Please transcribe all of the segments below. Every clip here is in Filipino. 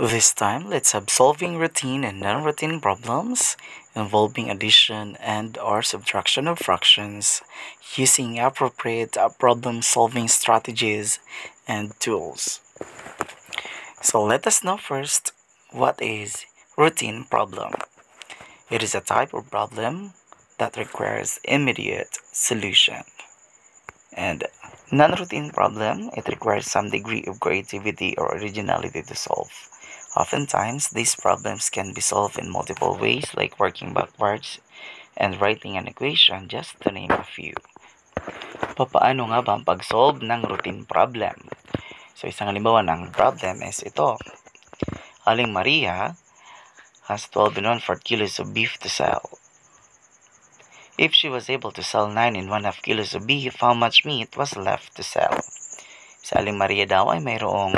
This time, let's have solving routine and non-routine problems involving addition and or subtraction of fractions using appropriate uh, problem-solving strategies and tools. So let us know first what is routine problem. It is a type of problem that requires immediate solution. And non-routine problem, it requires some degree of creativity or originality to solve. Oftentimes, these problems can be solved in multiple ways like working backwards and writing an equation just to name a few. Papaano nga ba ang pag-solve ng routine problem? So, isang halimbawa ng problem is ito. Aling Maria has 12 and 1 4 kilos of beef to sell. If she was able to sell 9 and 1 half kilos of beef, how much meat was left to sell? Sa Aling Maria daw ay mayroong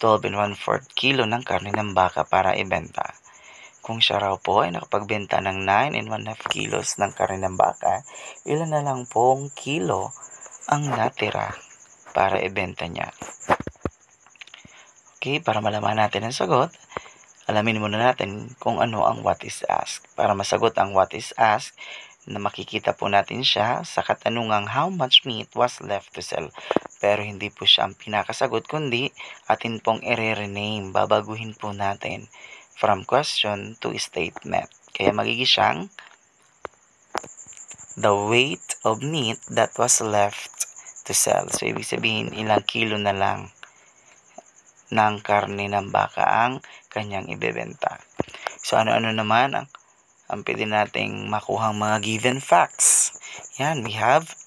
12 and 1 4 kilo ng karne ng baka para ibenta. Kung siya raw po ay nakapagbenta ng 9 and 1 half kilos ng karne ng baka, ilan na lang pong kilo ang natira para ibenta niya. Okay, para malaman natin ang sagot, alamin muna natin kung ano ang what is asked. Para masagot ang what is asked, na makikita po natin siya sa katanungang how much meat was left to sell. Pero hindi po siya ang pinakasagot kundi atin pong i-rename. Babaguhin po natin from question to statement. Kaya magiging siyang the weight of meat that was left to sell. So, ibig sabihin, ilang kilo na lang ng karne ng baka ang kanyang ibebenta. So, ano-ano naman ang ang pwede nating makuhang mga given facts. Yan, we have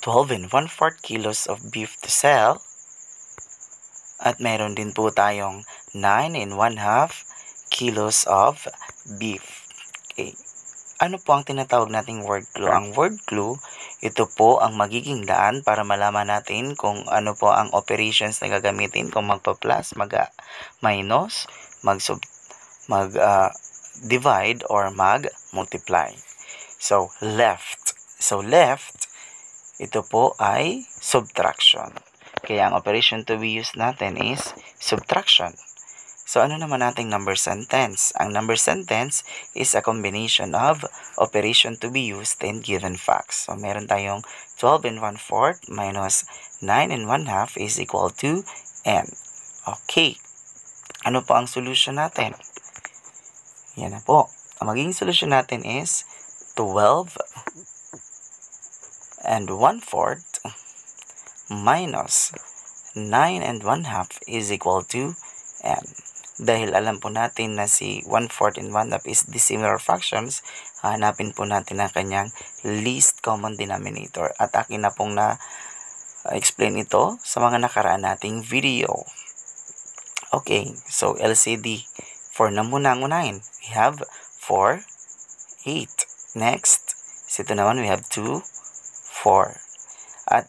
12 and 1 4 kilos of beef to sell. At meron din po tayong 9 and 1 half kilos of beef. Okay. Ano po ang tinatawag nating word clue? Ang word clue, ito po ang magiging daan para malaman natin kung ano po ang operations na gagamitin kung magpa-plus, mag-minus, mag-sub, mag, uh, divide or mag-multiply. So, left. So, left, ito po ay subtraction. Kaya ang operation to be used natin is subtraction. So, ano naman nating number sentence? Ang number sentence is a combination of operation to be used and given facts. So, meron tayong 12 and 1 fourth minus 9 and 1 half is equal to n. Okay. Ano po ang solution natin? Yan na po. Ang magiging solusyon natin is 12 and 1 fourth minus 9 and 1 half is equal to n. Dahil alam po natin na si 1 fourth and 1 half is dissimilar fractions, hanapin po natin ang kanyang least common denominator. At akin na pong na explain ito sa mga nakaraan nating video. Okay, so LCD. 4 na muna ang unahin. We have 4, 8. Next, ito naman we have 2, 4. At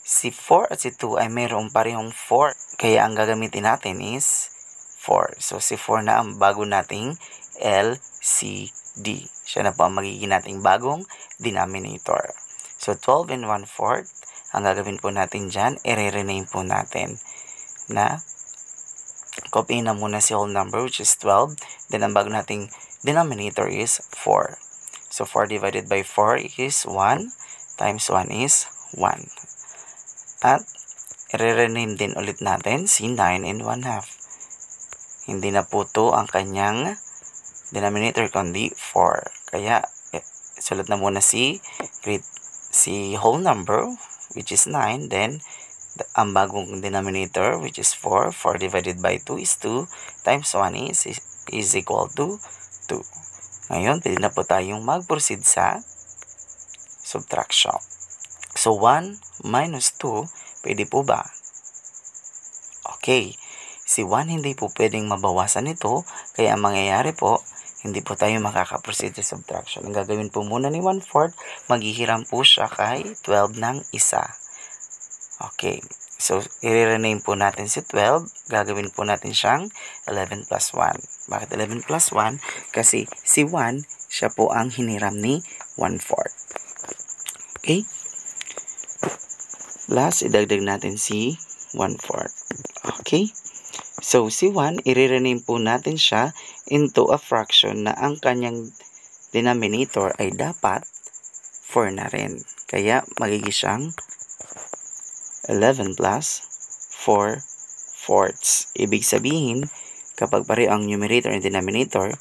si 4 at si 2 ay mayroong parehong 4. Kaya ang gagamitin natin is 4. So si 4 na ang bago nating LCD. Siya na po ang magiging nating bagong denominator. So 12 and 1 fourth, ang gagawin po natin dyan, i-rename po natin na Copy na muna si whole number which is 12. Then ang bago nating denominator is 4. So 4 divided by 4 is 1 times 1 is 1. At i-rename din ulit natin si 9 and 1 half. Hindi na po to ang kanyang denominator kundi 4. Kaya eh, sulat na muna si si whole number which is 9 then ang bagong denominator which is 4. 4 divided by 2 is 2 times 1 is, is equal to 2. Ngayon, pwede na po tayong mag-proceed sa subtraction. So, 1 minus 2, pwede po ba? Okay. Si 1 hindi po pwedeng mabawasan ito, kaya ang mangyayari po, hindi po tayo makaka-proceed sa subtraction. Ang gagawin po muna ni 1 4 maghihiram po siya kay 12 ng isa. Okay. So, i-rename po natin si 12. Gagawin po natin siyang 11 plus 1. Bakit 11 plus 1? Kasi si 1, siya po ang hiniram ni 1 4. Okay? Plus, idagdag natin si 1 4. Okay? So, si 1, i-rename po natin siya into a fraction na ang kanyang denominator ay dapat 4 na rin. Kaya, magiging siyang 11 plus 4 fourths. Ibig sabihin, kapag pare ang numerator and denominator,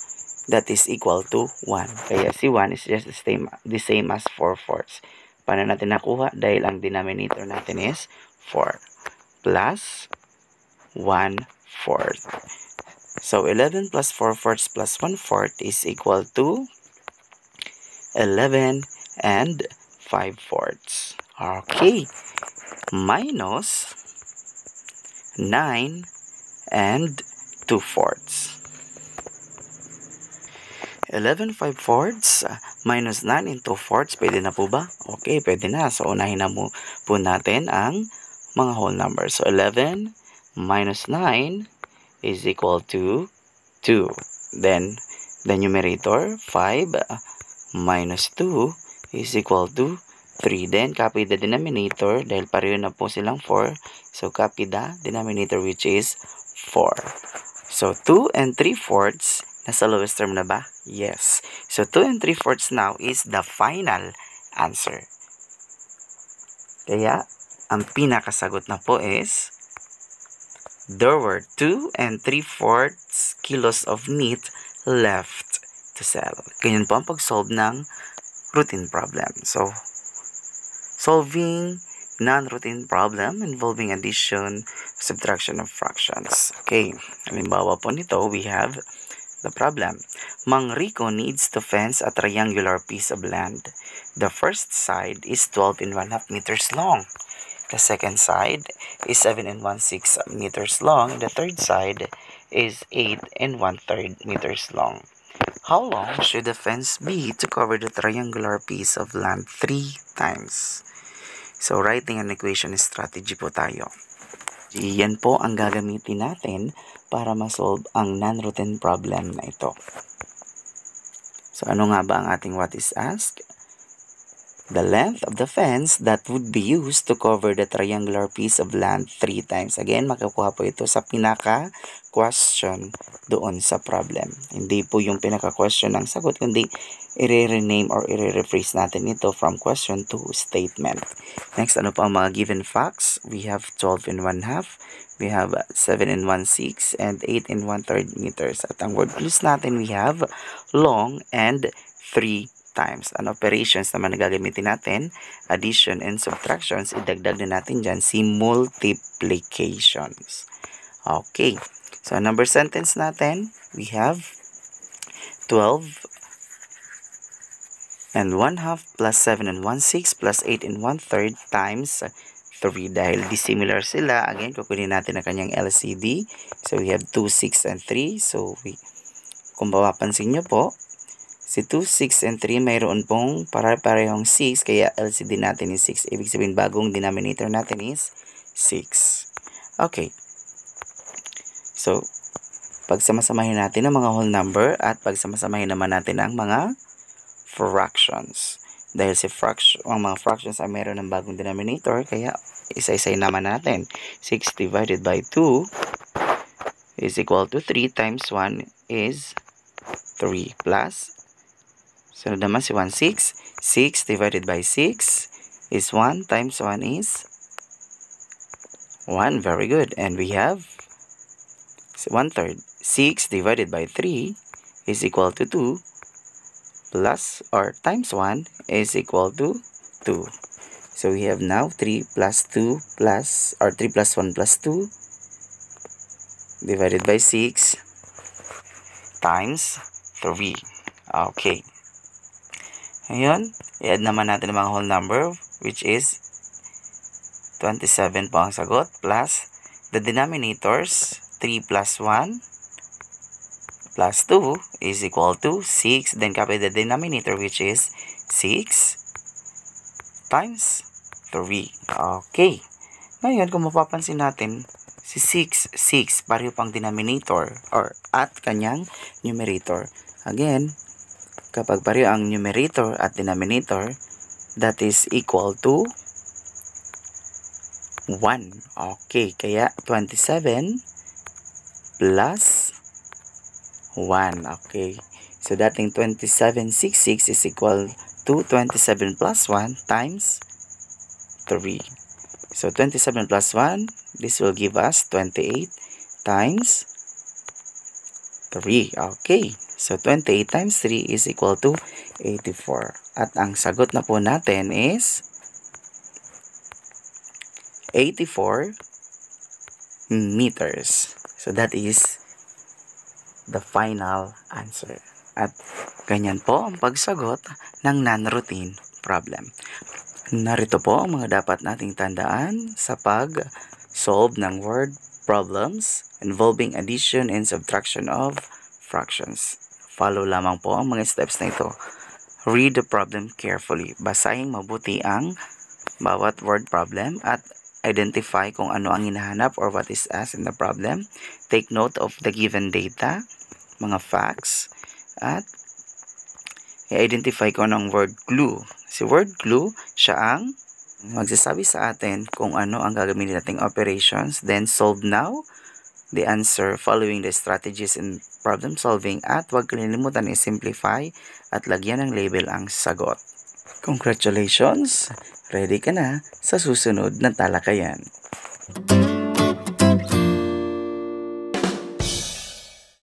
that is equal to 1. Kaya si 1 is just the same, the same as 4 fourths. Paano natin nakuha? Dahil ang denominator natin is 4 plus 1 fourth. So, 11 plus 4 fourths plus 1 fourth is equal to 11 and 5 fourths. Okay. Minus 9 and 2 fourths. 11 5 fourths minus 9 and 2 fourths. Pwede na po ba? Okay, pwede na. So, unahin na mo po natin ang mga whole numbers. So, 11 minus 9 is equal to 2. Then, the numerator, 5 minus 2 is equal to 3. Then, copy the denominator dahil pareho na po silang 4. So, copy the denominator which is 4. So, 2 and 3 fourths, nasa lowest term na ba? Yes. So, 2 and 3 fourths now is the final answer. Kaya, ang pinakasagot na po is there were 2 and 3 fourths kilos of meat left to sell. Ganyan po ang pag-solve ng routine problem. So, solving non-routine problem involving addition, subtraction of fractions. Okay, halimbawa po nito, we have the problem. Mang Rico needs to fence a triangular piece of land. The first side is 12 and 1 half meters long. The second side is 7 and 1 6 meters long. The third side is 8 and 1 3 meters long. How long should the fence be to cover the triangular piece of land 3 times? So, writing an equation strategy po tayo. Yan po ang gagamitin natin para ma-solve ang non-routine problem na ito. So, ano nga ba ang ating what is asked? The length of the fence that would be used to cover the triangular piece of land three times. Again, makukuha po ito sa pinaka-question doon sa problem. Hindi po yung pinaka-question ng sagot, kundi i-rename or i-rephrase natin ito from question to statement. Next, ano pa ang mga given facts? We have 12 and 1 half, we have 7 and 1 6, and 8 and 1 third meters. At ang word clues natin, we have long and 3 times. Ang operations naman na gagamitin natin, addition and subtractions, idagdag na natin dyan si multiplications. Okay. So, number sentence natin, we have 12 and 1 half plus 7 and 1 6 plus 8 and 1 third times 3. Dahil dissimilar sila, again, kukunin natin ang kanyang LCD. So, we have 2, 6, and 3. So, we, kung mapapansin nyo po, Si 2, 6, and 3 mayroon pong pare-parehong 6 kaya LCD natin is 6. Ibig sabihin bagong denominator natin is 6. Okay. So, pagsamasamahin natin ang mga whole number at pagsamasamahin naman natin ang mga fractions. Dahil si fraction, ang mga fractions ay mayroon ng bagong denominator kaya isa-isay naman natin. 6 divided by 2 is equal to 3 times 1 is 3 plus Sunod naman si 1, 6. 6 divided by 6 is 1 times 1 is 1. Very good. And we have 1 third. 6 divided by 3 is equal to 2 plus or times 1 is equal to 2. So we have now 3 plus 2 plus or 3 plus 1 plus 2 divided by 6 times 3. Okay. Ngayon, i-add naman natin ang mga whole number which is 27 po ang sagot plus the denominators 3 plus 1 plus 2 is equal to 6 then copy the denominator which is 6 times 3. Okay. Ngayon, kung mapapansin natin, si 6, 6, pareho pang denominator or at kanyang numerator. Again, kapag pareho ang numerator at denominator, that is equal to 1. Okay, kaya 27 plus 1. Okay. So, dating 2766 is equal to 27 plus 1 times 3. So, 27 plus 1, this will give us 28 times 3. Okay. So, 28 times 3 is equal to 84. At ang sagot na po natin is 84 meters. So, that is the final answer. At ganyan po ang pagsagot ng non-routine problem. Narito po ang mga dapat nating tandaan sa pag-solve ng word problems involving addition and subtraction of fractions. Follow lamang po ang mga steps na ito. Read the problem carefully. Basahin mabuti ang bawat word problem at identify kung ano ang hinahanap or what is asked in the problem. Take note of the given data, mga facts, at i-identify ko ng word glue. Si word glue, siya ang magsasabi sa atin kung ano ang gagamitin nating operations. Then, solve now the answer following the strategies in problem solving at huwag kalilimutan i-simplify at lagyan ng label ang sagot. Congratulations! Ready ka na sa susunod na talakayan.